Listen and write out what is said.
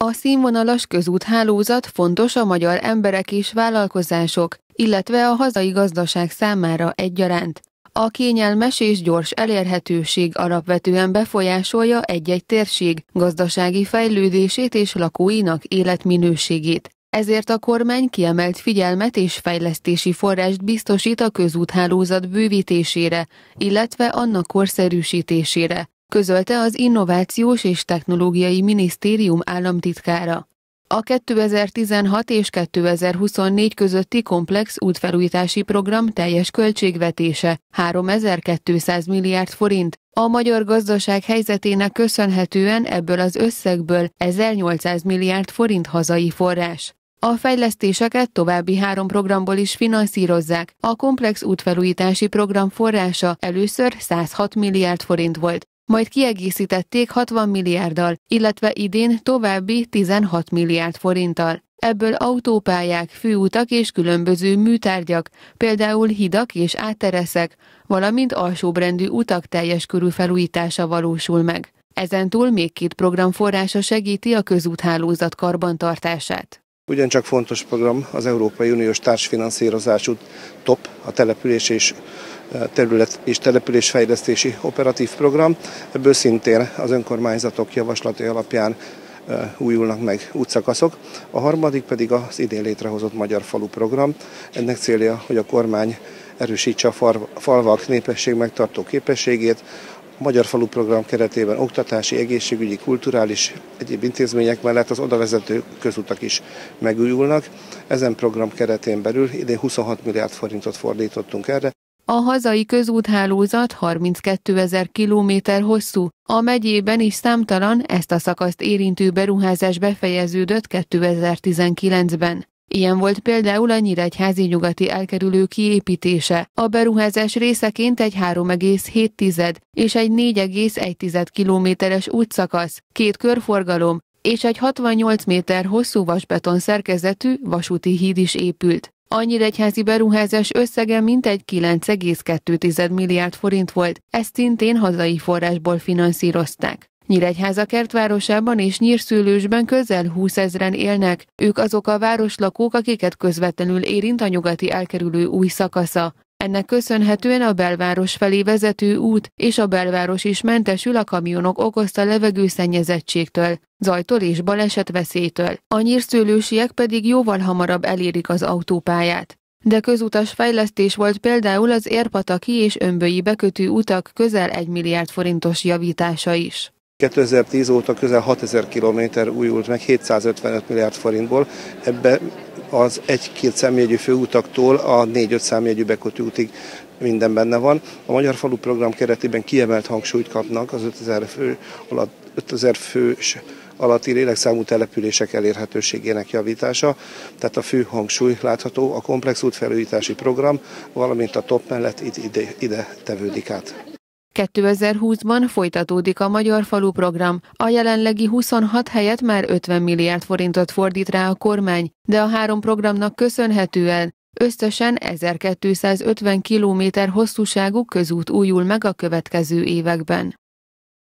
A színvonalas közúthálózat fontos a magyar emberek és vállalkozások, illetve a hazai gazdaság számára egyaránt. A kényelmes és gyors elérhetőség alapvetően befolyásolja egy-egy térség gazdasági fejlődését és lakóinak életminőségét. Ezért a kormány kiemelt figyelmet és fejlesztési forrást biztosít a közúthálózat bővítésére, illetve annak korszerűsítésére, közölte az Innovációs és Technológiai Minisztérium államtitkára. A 2016 és 2024 közötti komplex útfelújítási program teljes költségvetése 3200 milliárd forint. A magyar gazdaság helyzetének köszönhetően ebből az összegből 1800 milliárd forint hazai forrás. A fejlesztéseket további három programból is finanszírozzák. A komplex útfelújítási program forrása először 106 milliárd forint volt, majd kiegészítették 60 milliárddal, illetve idén további 16 milliárd forinttal. Ebből autópályák, főutak és különböző műtárgyak, például hidak és áttereszek, valamint alsóbrendű utak teljes körű felújítása valósul meg. Ezentúl még két program forrása segíti a közúthálózat karbantartását. Ugyancsak fontos program az Európai Uniós társfinanszírozású TOP, a település és terület és településfejlesztési operatív program. Ebből szintén az önkormányzatok javaslati alapján újulnak meg útszakaszok. A harmadik pedig az idén létrehozott Magyar Falu program. Ennek célja, hogy a kormány erősítse a falvak népesség megtartó képességét, Magyar Falu program keretében oktatási, egészségügyi, kulturális egyéb intézmények mellett az odavezető közutak is megújulnak. Ezen program keretén belül idén 26 milliárd forintot fordítottunk erre. A hazai közúthálózat 32 ezer kilométer hosszú, a megyében is számtalan ezt a szakaszt érintő beruházás befejeződött 2019-ben. Ilyen volt például a Nyíregyházi nyugati elkerülő kiépítése. A beruházás részeként egy 3,7 és egy 4,1 kilométeres útszakasz, két körforgalom és egy 68 méter hosszú vasbeton szerkezetű vasúti híd is épült. A nyíregyházi beruházás összege mintegy 9,2 milliárd forint volt, ezt szintén hazai forrásból finanszírozták. Nyíregyháza kertvárosában és Nyírszülősben közel 20 ezren élnek. Ők azok a városlakók, akiket közvetlenül érint a nyugati elkerülő új szakasza. Ennek köszönhetően a belváros felé vezető út és a belváros is mentesül a kamionok okozta levegőszennyezettségtől, zajtól és balesetveszélytől. A nyírszőlősiek pedig jóval hamarabb elérik az autópályát. De közutas fejlesztés volt például az Érpataki és Ömböi bekötő utak közel 1 milliárd forintos javítása is. 2010 óta közel 6000 kilométer újult meg 755 milliárd forintból, ebbe az egy-két számjegyű főutaktól a 4-5 számjegyű bekötő útig minden benne van. A Magyar Falu program keretében kiemelt hangsúlyt kapnak az 5000 fő alatt, 5000 fős alatti lélekszámú települések elérhetőségének javítása, tehát a fő hangsúly látható a komplex útfelújítási program, valamint a top mellett ide, ide tevődik át. 2020-ban folytatódik a Magyar Falu program. A jelenlegi 26 helyet már 50 milliárd forintot fordít rá a kormány, de a három programnak köszönhetően összesen 1250 kilométer hosszúságú közút újul meg a következő években.